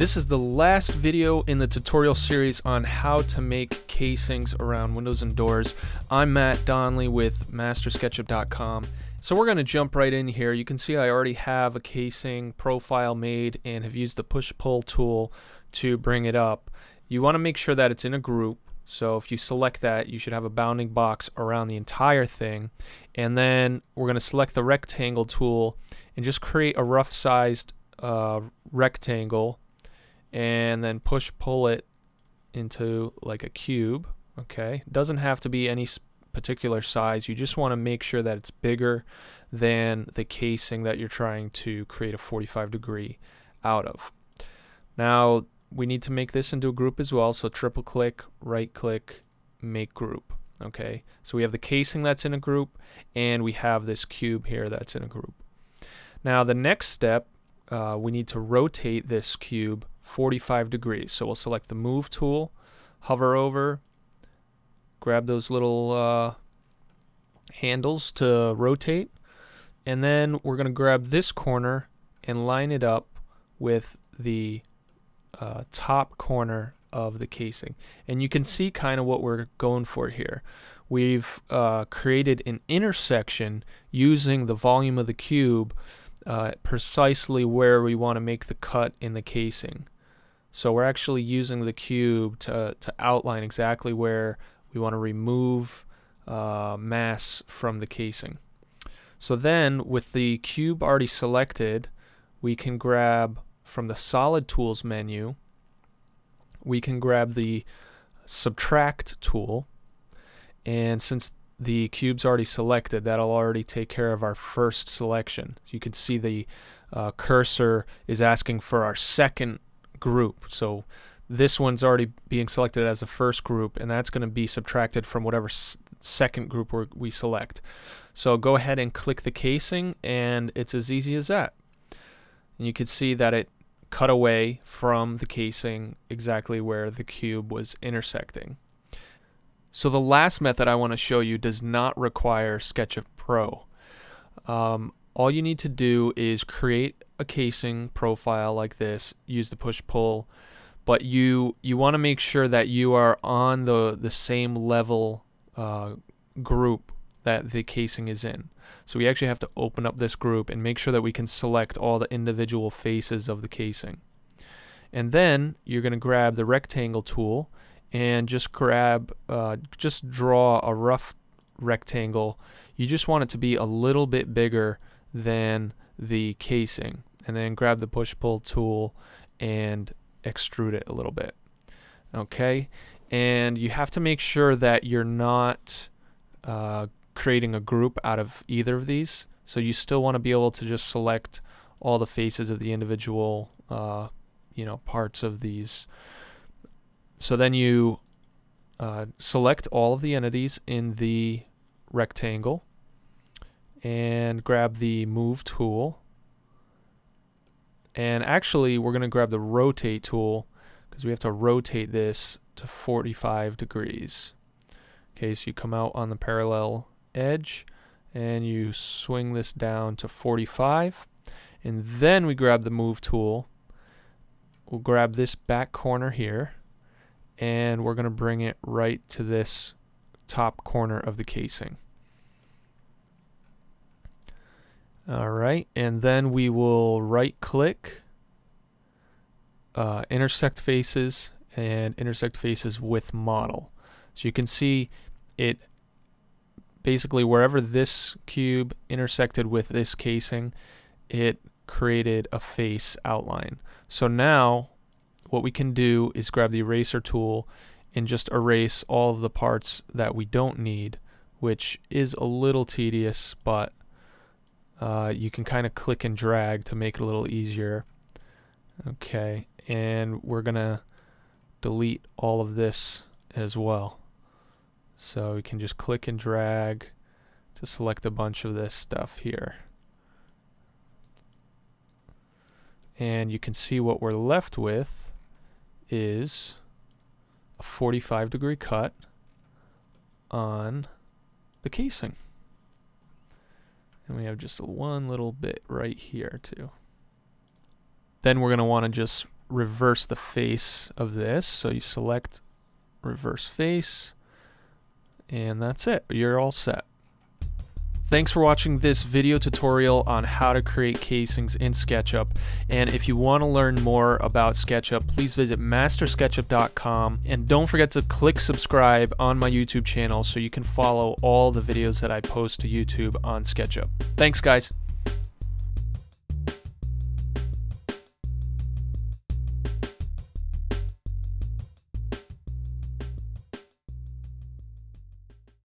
This is the last video in the tutorial series on how to make casings around windows and doors. I'm Matt Donnelly with MasterSketchup.com. So we're going to jump right in here. You can see I already have a casing profile made and have used the push-pull tool to bring it up. You want to make sure that it's in a group. So if you select that, you should have a bounding box around the entire thing. And then we're going to select the rectangle tool and just create a rough sized uh, rectangle and then push pull it into like a cube. Okay, doesn't have to be any particular size. You just want to make sure that it's bigger than the casing that you're trying to create a 45 degree out of. Now we need to make this into a group as well. So triple click, right click, make group. Okay, so we have the casing that's in a group and we have this cube here that's in a group. Now the next step, uh, we need to rotate this cube 45 degrees. So we'll select the move tool, hover over, grab those little uh, handles to rotate, and then we're going to grab this corner and line it up with the uh, top corner of the casing. And you can see kind of what we're going for here. We've uh, created an intersection using the volume of the cube uh, precisely where we want to make the cut in the casing. So we're actually using the cube to, to outline exactly where we want to remove uh, mass from the casing. So then with the cube already selected, we can grab from the solid tools menu, we can grab the subtract tool. And since the cube's already selected, that'll already take care of our first selection. So you can see the uh, cursor is asking for our second group. So this one's already being selected as a first group, and that's going to be subtracted from whatever second group we select. So go ahead and click the casing, and it's as easy as that. And you can see that it cut away from the casing exactly where the cube was intersecting. So the last method I want to show you does not require SketchUp Pro. Um, all you need to do is create a casing profile like this, use the push-pull, but you you want to make sure that you are on the, the same level uh, group that the casing is in. So we actually have to open up this group and make sure that we can select all the individual faces of the casing. And then you're going to grab the rectangle tool and just grab, uh, just draw a rough rectangle. You just want it to be a little bit bigger than the casing. And then grab the push-pull tool and extrude it a little bit. Okay? And you have to make sure that you're not uh, creating a group out of either of these. So you still want to be able to just select all the faces of the individual uh, you know parts of these. So then you uh, select all of the entities in the rectangle and grab the move tool. And actually we're going to grab the rotate tool because we have to rotate this to 45 degrees. Okay so you come out on the parallel edge and you swing this down to 45 and then we grab the move tool. We'll grab this back corner here and we're going to bring it right to this top corner of the casing Alright, and then we will right click, uh, intersect faces, and intersect faces with model. So you can see it basically wherever this cube intersected with this casing, it created a face outline. So now what we can do is grab the eraser tool and just erase all of the parts that we don't need, which is a little tedious, but uh, you can kind of click and drag to make it a little easier. Okay, and we're gonna delete all of this as well. So we can just click and drag to select a bunch of this stuff here. And you can see what we're left with is a 45 degree cut on the casing. And we have just one little bit right here too. Then we're going to want to just reverse the face of this. So you select reverse face, and that's it. You're all set. Thanks for watching this video tutorial on how to create casings in SketchUp. And if you want to learn more about SketchUp, please visit mastersketchup.com. And don't forget to click subscribe on my YouTube channel so you can follow all the videos that I post to YouTube on SketchUp. Thanks, guys.